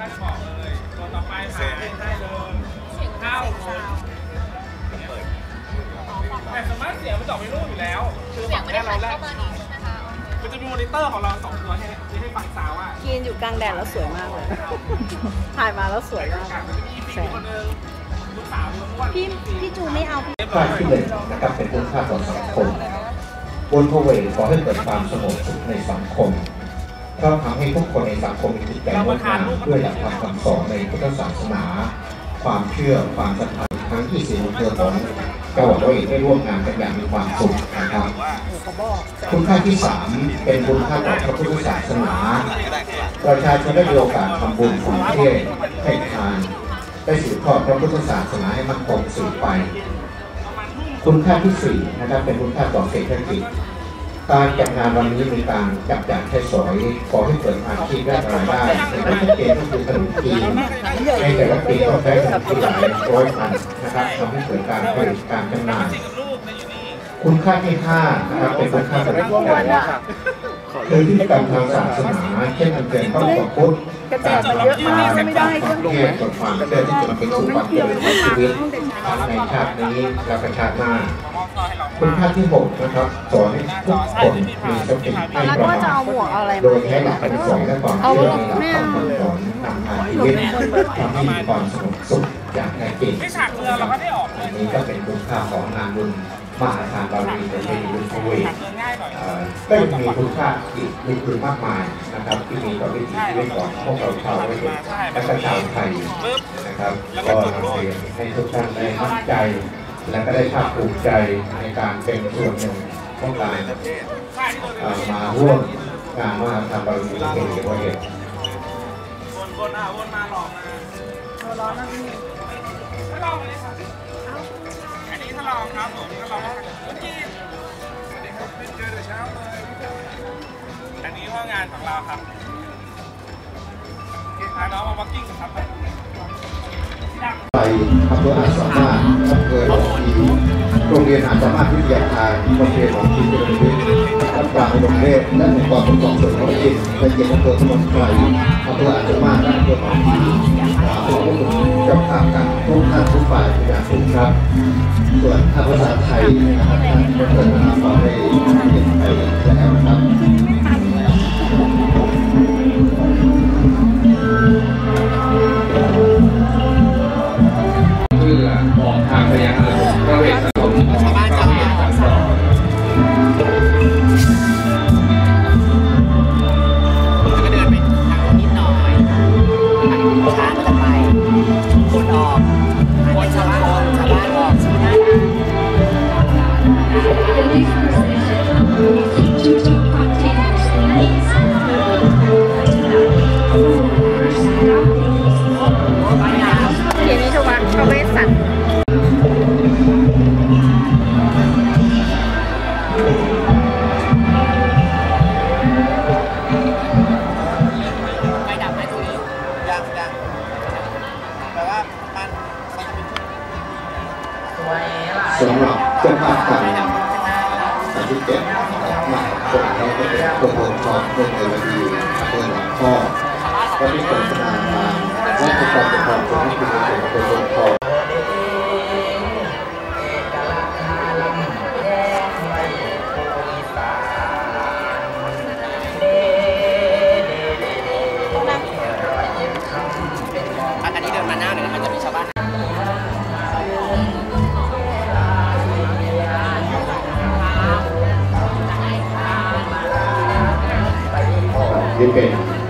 ก็จะบอกเลยตัวต่อไปหาเองได้เลยเข้าแต่สามารถเสียงมันจะออกไปรูปอยู่แล้ว คือเสียฝั่งงไม่แรได้กพัเราดแรเข้ากมานี้ใช่ไหมคะโอเคมันจะมีมอนิเตอร์ของเราสองตัวให้ที่ให้ฟังซาวอะกินอยู่กลางแดดแล้วสวยมากเลย ถ่ายมาแล้วสวยมากมันจะมีพี่คนนึงลูกสาวอ้วนพี่พี่จูไม่เอาพี่ค่าที่หนึ่งนะครับเป็นคุณค่าต่อสังคมบนพระเวทขอให้เกิดความสงบสุขในสังคม เพราะทำให้ทุกคนในสังคมมีจิตใจงดงามด้วยหลักธรรมคำสอนในพุทธศาสนา ความเชื่อความศรัทธาทั้งที่สี่อำเภอของจังหวัดร้อยเอ็ดได้ร่วมงานกันอย่างมีความสุขนะครับคุณค่าที่สามเป็นคุณค่าต่อพระพุทธศาสนาประชาชนได้มีโอกาสทำบุญของเทศให้ทานได้สืบทอดพระพุทธศาสนาให้มั่นคงสืบไป คุณค่าที่สี่นะครับเป็นคุณค่าต่อเศรษฐกิจ การจัดงานวันนี้มีการจับจ่ายใช้สอยขอให้เกิดอาชีพและรายได้ในที่ชัดเจนก็คือขนมจีนในแต่ละปีต้องใช้ขนมจีนหลายร้อยตันนะครับทำให้เกิดการผลิตการจำหน่ายกับลูกในคุณค่าที่ห้านะครับเป็นคุณค่าทางจิตใจคือที่กรรมทางศาสนาเช่นอันเชิญพระพุทธพุทธกรแจกมันเยอะมากไม่ได้ด้วยเทศกฎความเชื่อที่จะมาเป็นสู่ความเจริญในชีวิตในชาตินี้และประชาติหน้า คุณค่าที่หกนะครับสอนให้ทุกคนมีสติให้แล้วประก็มาจะเอาทหมวกเอาอะไรโดมายใช้หลักคำสอนและความเชื่อในหลักคำสอนนำมาชีวิตทำให้มีความสงบสุขอย่างแท้จริงไม่ฉากเรือเราก็ได้ออกเลยอันนี้ก็เป็นคุณค่าของงานบุญมหาทานบารมีประเพณีบุญพระเวทฉากเรือง่ายหน่อยเอ่อก็ยังมีคุณค่าอีกอื่นๆมากมายนะครับ ที่มีต่อวิถีชีวิตของพวกเราชาวไร่เอ็ดและก็ชาวไทยปึ๊บนะครับก็นำเรียนให้ทุกท่านได้มั่นใจ และก็ได้ภาคภูมิใจในการเป็นส่วนหนึ่งของการใช่ที่โดนเอ่อมาร่วมงานมหาทานบารมีประเพณีร้อยเอ็ดวนวนอะวนมาหลอกมาราลองนั่งนี่ไม่ลองเลยครับอันนี้ถ้าลองครับผมถ้าลองเมื่อกี้สวัสดีครับเป็นเจอแต่เช้าเลยอันนี้ว่างานของเราครับพาน้องมาวักกิ้งครับไปอำเภออาจสามารถ รงเรียนอาจสามารถวิทยาคารโรงเรียนของทีมเจริญวิทย์รับการอุดมเทพและองค์กรปกครองส่วนท้องถิ่นในเขตอำเภอสมุทรไทยอำเภออาจสามากและอำเภอหนองอีขอขอบคุณเจ้าภาพกันทุกท่านทุกฝ่ายเป็นอย่างสูงครับ ส่วนภาษาไทยนะครับท่านก็เปิดมาขอในไป ปะพระเวสสันต์ไม่ดับไม่ตรงนี้ยังยังแต่ว่ามันมันจะเป็นสำหรับเจ้าภาพการไม่างหน้าอันที่เจ็ดนะครับมาคนเราเป็นตัวตนของเมืองเอวดีอำเภอหนองพ่อก็มีคนสนามมาและเป็นการปกครองของที่เป็นตัวตนขอ นี่เป็น